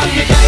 all you got.